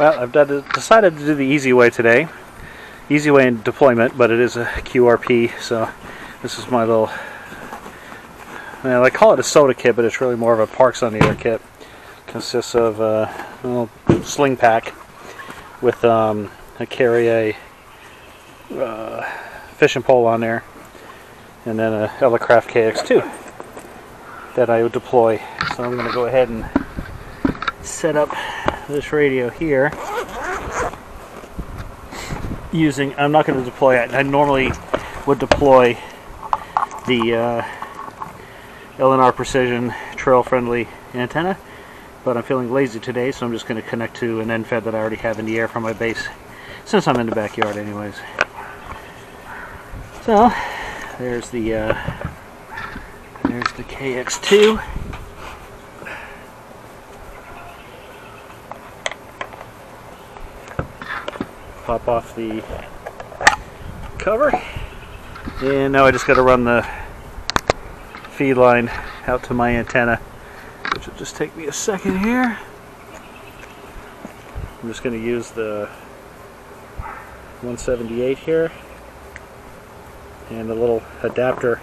Well, I've decided to do the easy way today. Easy way in deployment, but it is a QRP, so this is my little. Well, I call it a SOTA kit, but it's really more of a Parks on the Air kit. Consists of uh, a little sling pack with um, carry a uh, fishing pole on there, and then a Elecraft KX2 that I would deploy. So I'm going to go ahead and set up this radio here using I'm not going to deploy it. I normally would deploy the uh, LNR Precision trail friendly antenna but I'm feeling lazy today so I'm just going to connect to an end fed that I already have in the air from my base since I'm in the backyard anyways. So there's the uh, there's the KX2 pop off the cover. And now I just got to run the feed line out to my antenna, which will just take me a second here. I'm just going to use the 178 here and a little adapter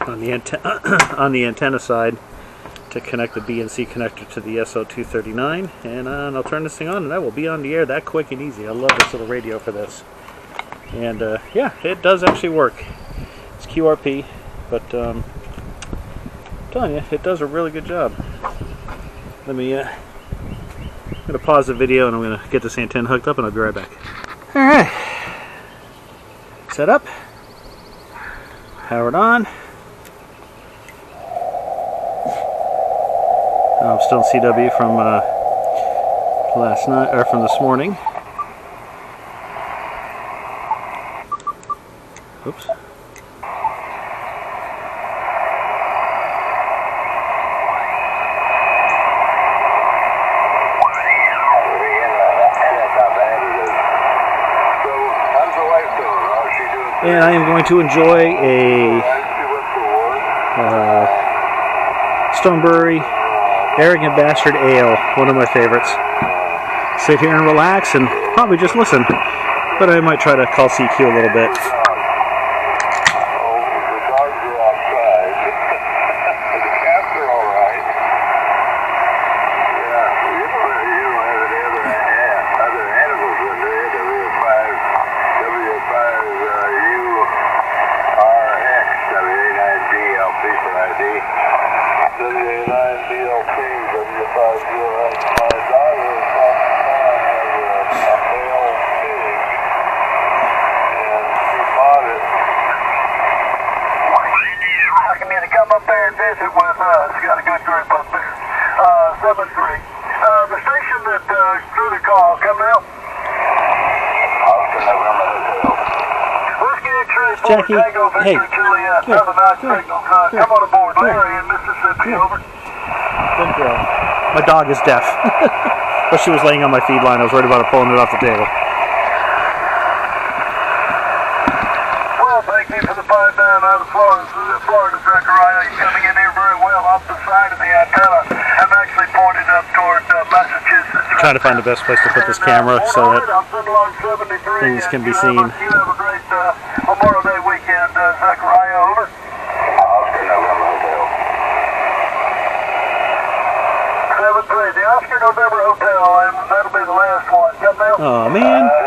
on the on the antenna side to connect the BNC connector to the SO239 and, uh, and I'll turn this thing on and I will be on the air that quick and easy. I love this little radio for this. And uh, yeah, it does actually work. It's QRP, but um, I'm telling you, it does a really good job. Let me, uh, I'm going to pause the video and I'm going to get this antenna hooked up and I'll be right back. Alright, set up, powered on. I'm still in CW from uh, last night, or from this morning. Oops. And I am going to enjoy a uh, Stone Brewery Arrogant Bastard Ale, one of my favorites. Sit here and relax and probably just listen. But I might try to call CQ a little bit. come up there and visit with us. Got a good group up there. Uh, 7-3. Uh, the station that uh, drew the call, come out. Whiskey X-ray for Jackie, Tango Victor hey. Juliet. Here, Another nice here, signal. Uh, here, come on aboard. here. Larry in Mississippi, Here. over. Good girl. My dog is deaf. but she was laying on my feed line. I was worried about her pulling it off the table. Well, thank you for the five down out of Florida. Florida, Zachariah. You're coming in here very well off the side of the antenna. I'm actually pointed up toward uh, Massachusetts. right Trying to find the best place to put this camera so that things can be seen. You have a great uh, Memorial Day weekend, uh, Zachariah. Over. Seven three, the Oscar November Hotel, and that'll be the last one. Come out. Oh man. Uh,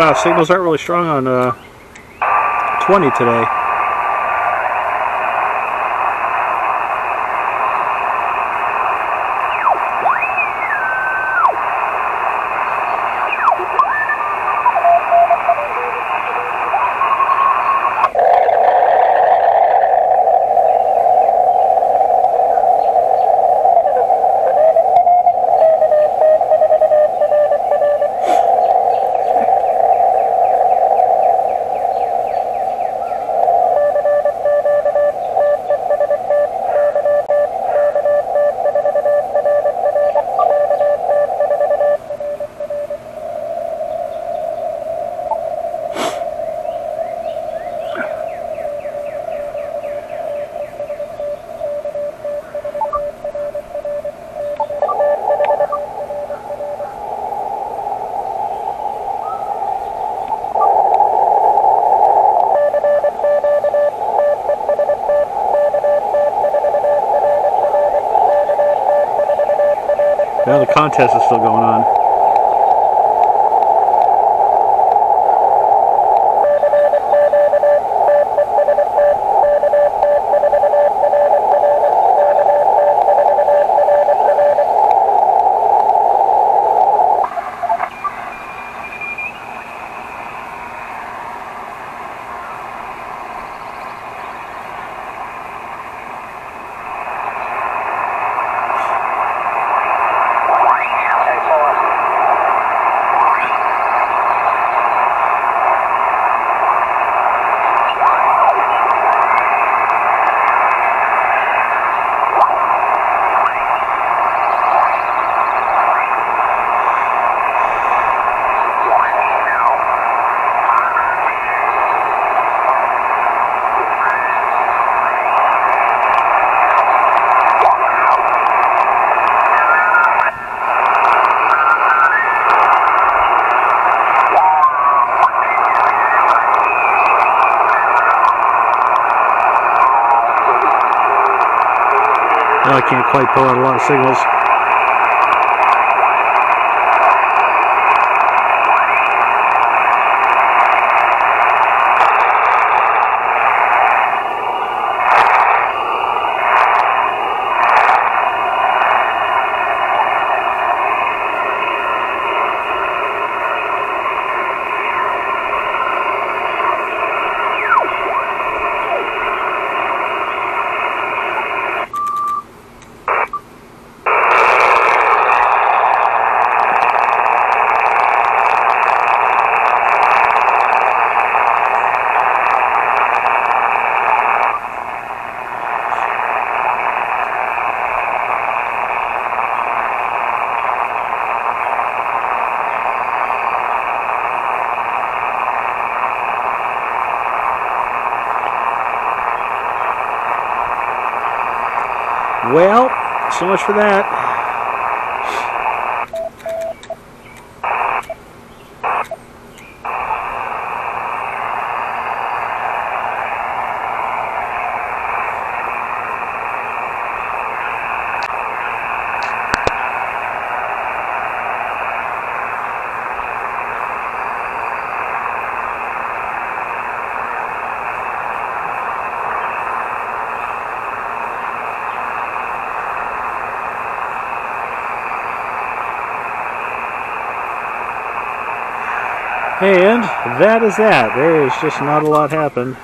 Wow, signals aren't really strong on uh, 20 today. contest is still going on. I can't quite pull out a lot of signals. Well, so much for that. And that is that. There is just not a lot happened.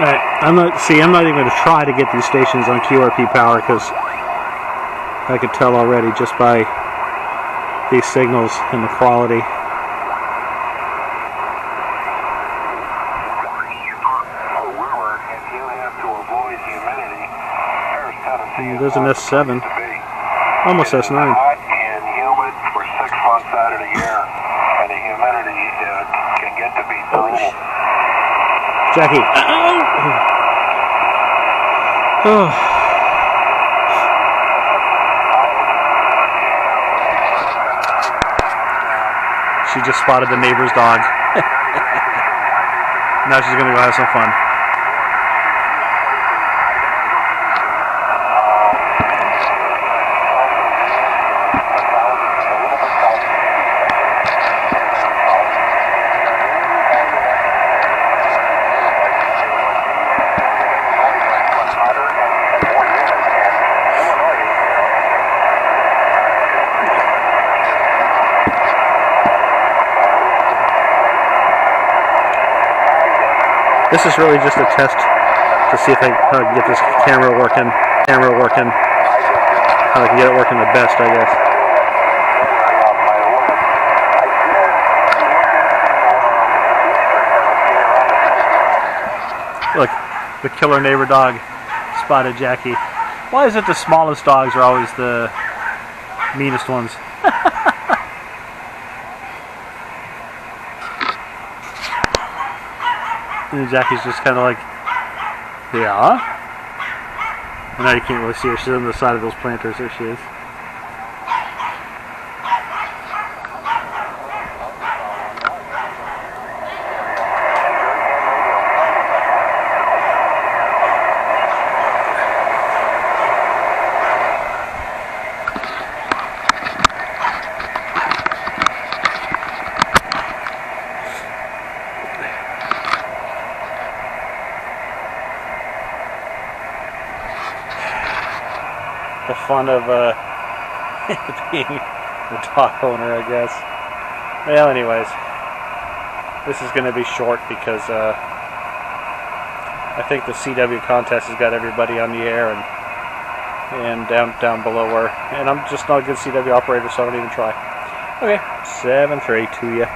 Alright, I'm not, see, I'm not even going to try to get these stations on QRP power because I could tell already just by these signals and the quality. However, if you have to avoid humidity, Paris, Tennessee is there's an S7. the place to be. Almost S9. Hot and humid Oh. She just spotted the neighbor's dog. now she's gonna go have some fun. This is really just a test to see if I how I can get this camera working. Camera working. How I can get it working the best, I guess. Look, the killer neighbor dog spotted Jackie. Why is it the smallest dogs are always the meanest ones? and Jackie's just kind of like, yeah. And now you can't really see her. She's on the side of those planters. There she is. The fun of uh, being a dog owner, I guess. Well, anyways, this is going to be short because uh, I think the CW contest has got everybody on the air and and down down below her, and I'm just not a good CW operator, so I don't even try. Okay, seven three to you.